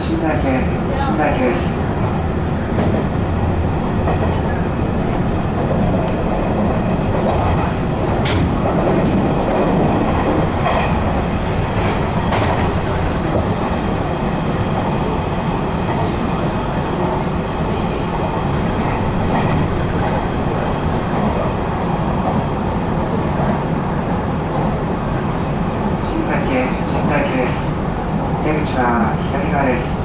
寝台線寝台線です新台系新台系です 出口は左側です。